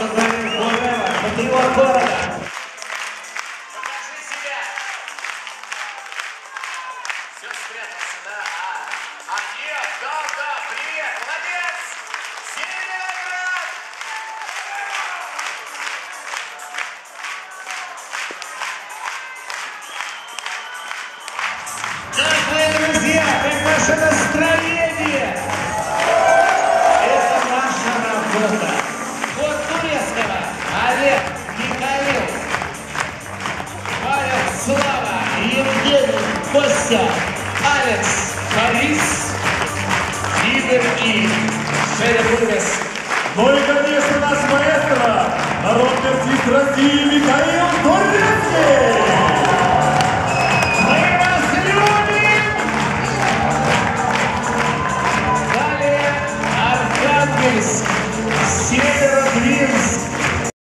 Бурева, патриот города. Покажи себя. Все спрятался? А, нет, да, да, привет, молодец. Зеленоград. Вы, друзья, как ваше настроение? Это наша работа. Кося, Алекс, Харис, Игорь и Шерри Бургас. Ну и, конечно, наш маэстро, народный артист России Михаил Турецкий! Северо